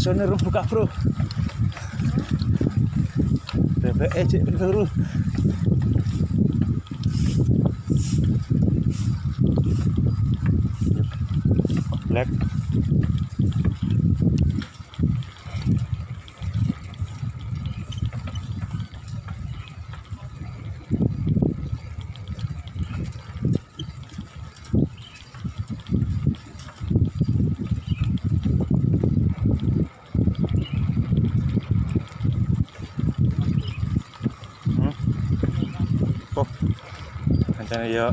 bakso nih buka bro. Bebek ejek turu ya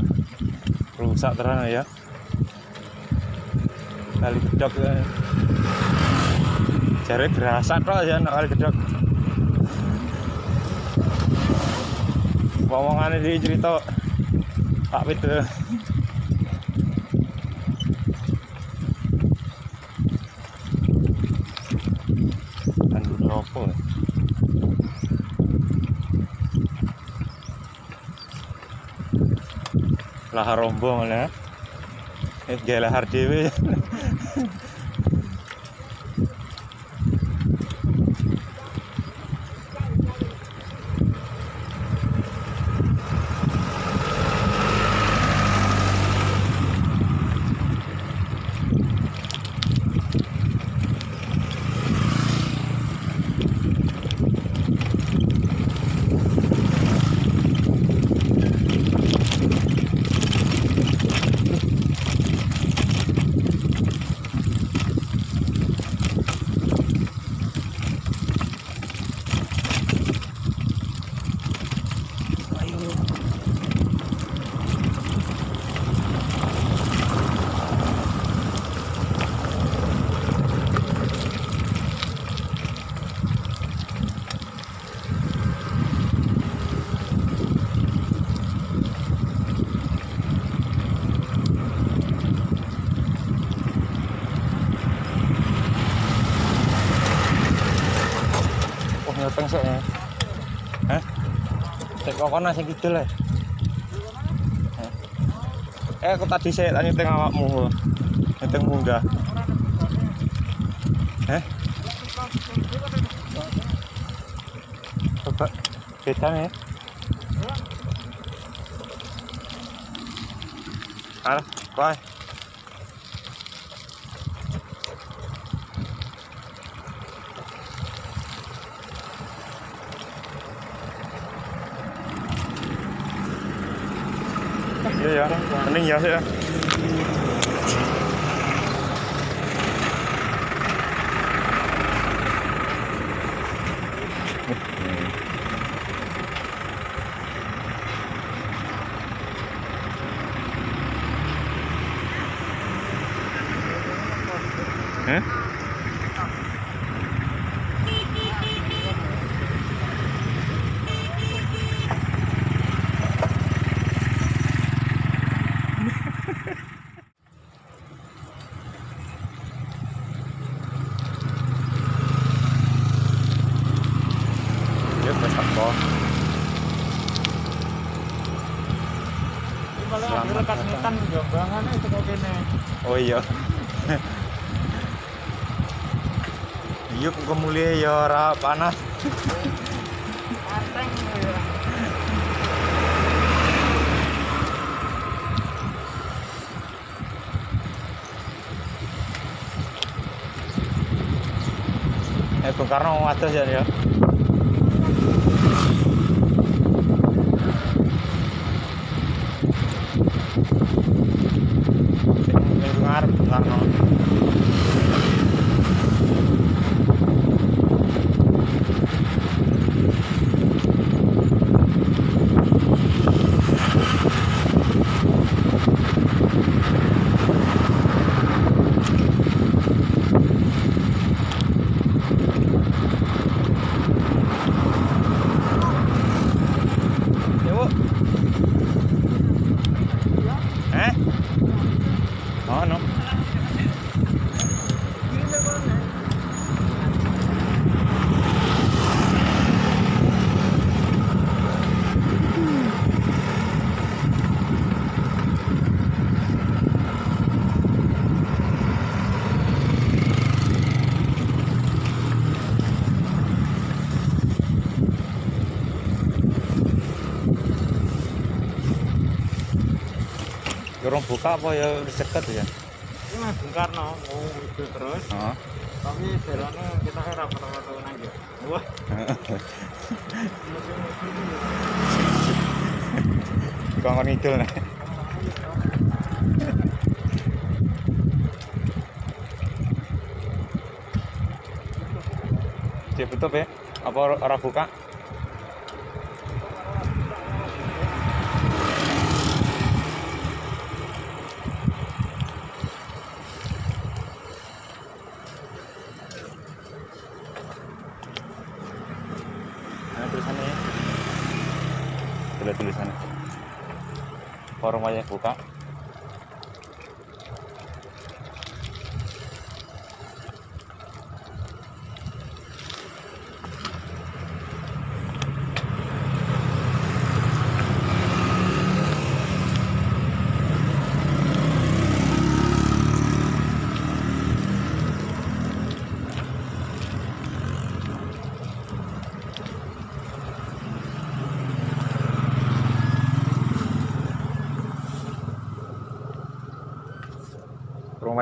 rusak terang ya. Kali gedok ya. Jare gerasa tok ya nek kali gedok. Ngomongane di cerita Pak Pito. Lahar rombong ya. Eh gak lahar dewe kokono sing kidul ya. Eh, aku tadi saya tanya teng awakmu. Nyeteng munggah. Eh? Coba beda ya. Alah, bye. Iya ya, mending ya sih ya. Iya. Iya kok kemulia ya ora panas. Ya. Eh Bung Karno mau atas ya ya. Sing minggu ngarep Bung Karno. Ya, Bu. Eh? Oh, no. Kurang buka apa ya wis deket ya? Ini mah Bung Karno mau itu terus. Heeh. Tapi jalannya kita era foto-foto aja. Wah, ngon ngidul nih. Dia tutup ya? Apa ora- ora buka? Ada tulisannya ya? Ada tulisannya. Forum wayang buka.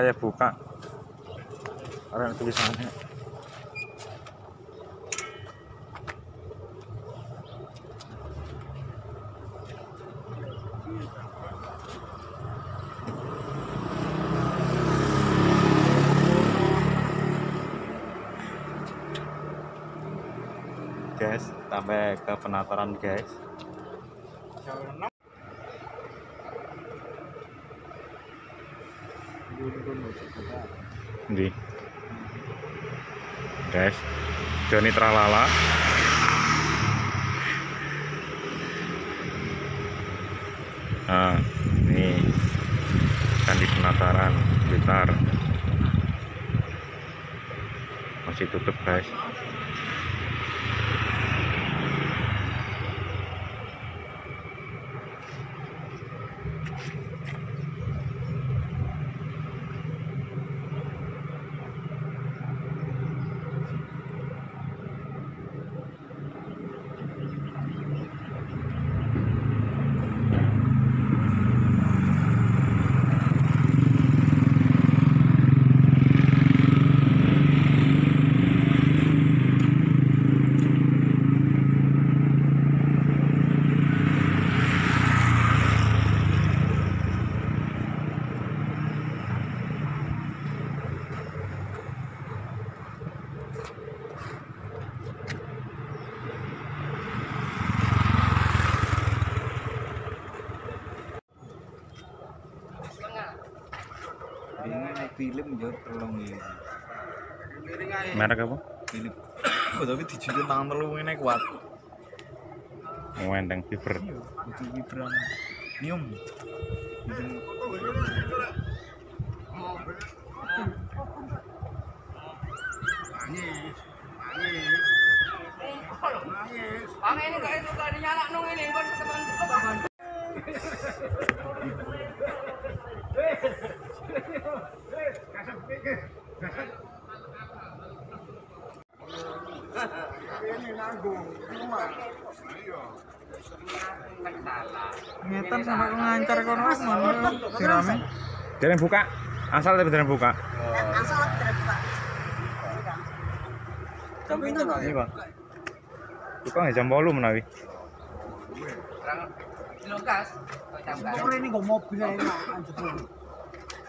Wayang buka. Ada tulisannya. guys sampai ke penataran guys di guys Joni Tralala. Nah ini candi penataran Blitar masih tutup guys Ini naik film jauh terlalu ini. merek apa? Film. Oh, tapi dijujur tangan terlalu ini kuat. Wendeng fiber Itu vibran. Nium. Bang ini gak itu gak dinyala nung ini Ngetan sampai ngancar kono sirame. Buka. Asal tapi jangan buka. Tapi itu ini pak. Buka nggak? Jam bolu menawi. Lukas. Sore ini aja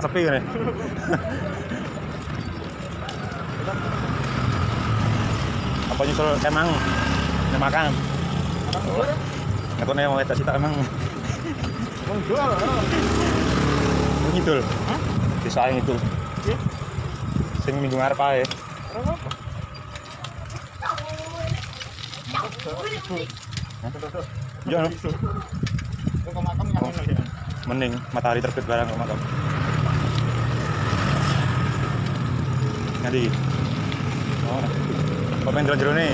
Malah sepi kan ya. Apa nyusul emang makan. Aku nih mau cita emang. Emang jual. Ngidul. Hah? Bisa ngidul. Nggih. Sing minggu ngarep ae. Iya. Mending matahari terbit barang kok makam. Nanti. Oh. Kok main jero nih?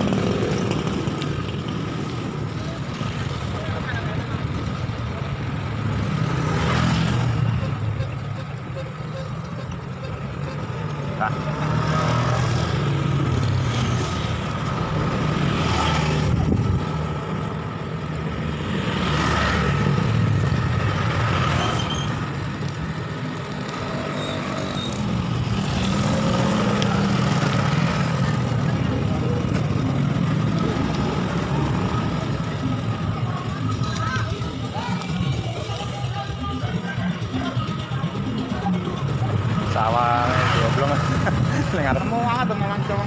Nah. Sawah goblok. Ning ngarep. Mau ada memang cowok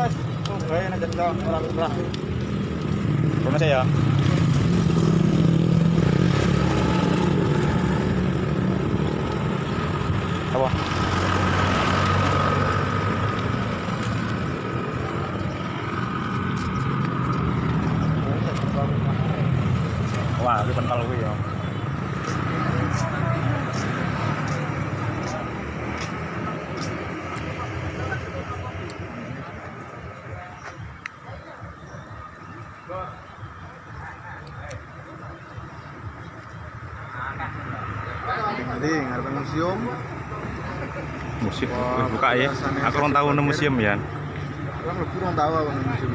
wes tuh gue nek jadi orang orang. Kono sih ya. Apa? Wah, itu pentol kuwi ya. Jadi ngarep museum. Museum Wah, buka ya. Aku orang tahu nang museum ya. Lebih kurang tahu apa nang museum.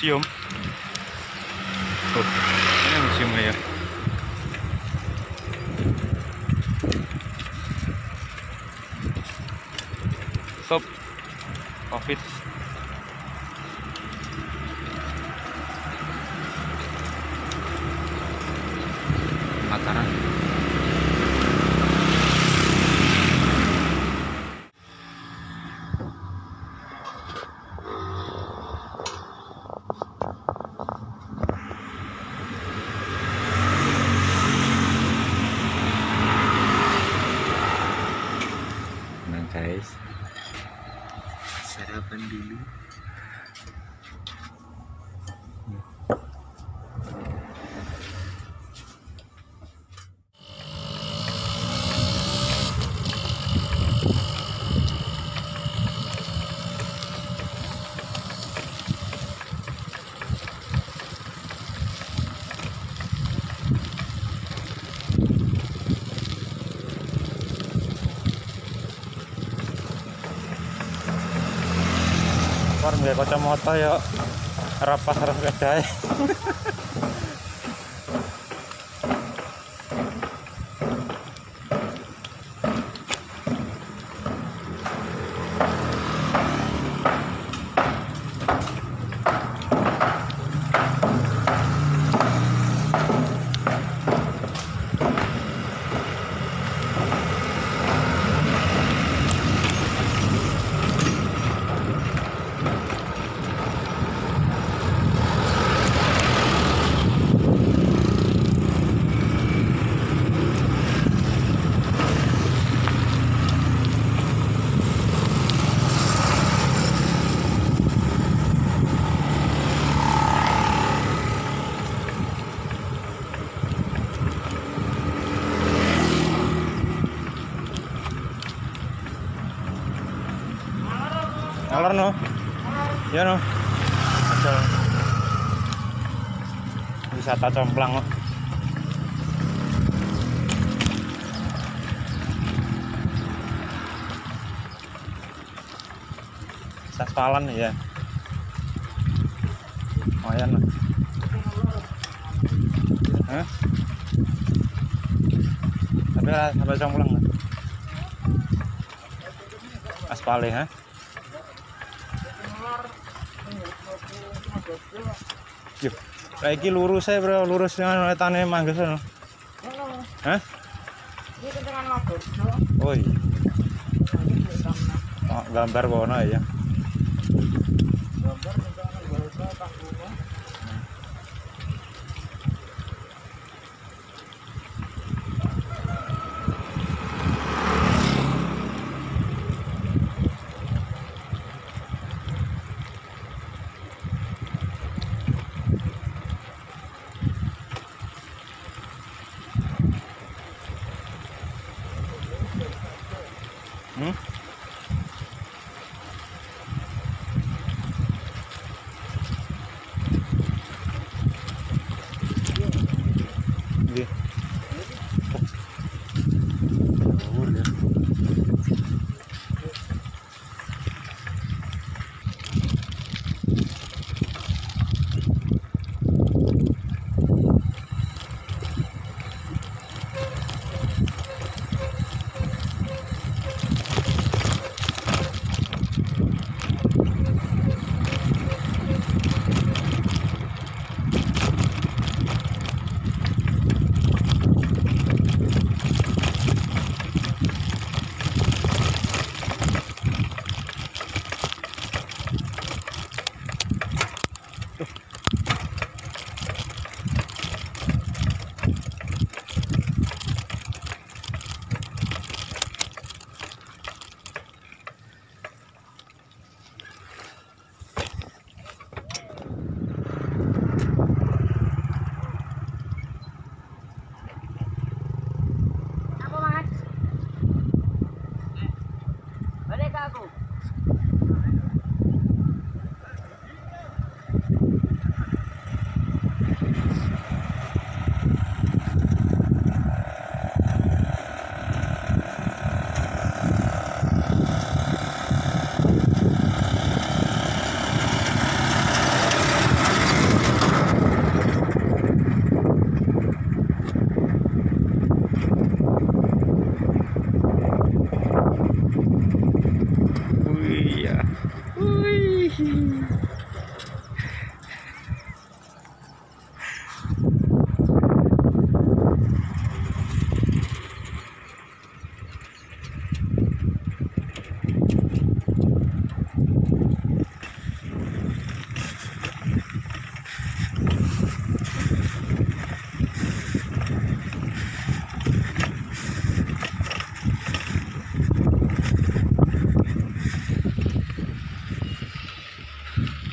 Museum. Tuh ini museum ya. Stop. Covid. Mataran kacamata ya rapas harus sepeda Ngalor no. Ya no. Acel. Wisata complang kok. Saspalan ya. lumayan lah Hah? tapi sampai congklang lah aspal Yo, nah, ini lurus saya bro, lurus dengan tane mangga sana. Hah? Ini ketengan lapor. Oi. Oh, gambar kono ya.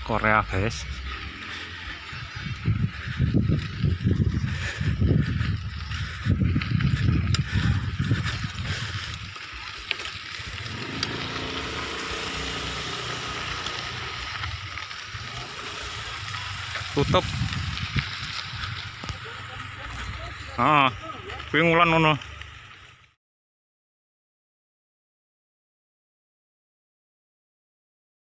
Korea guys tutup. Ah kuwi ngulan ngono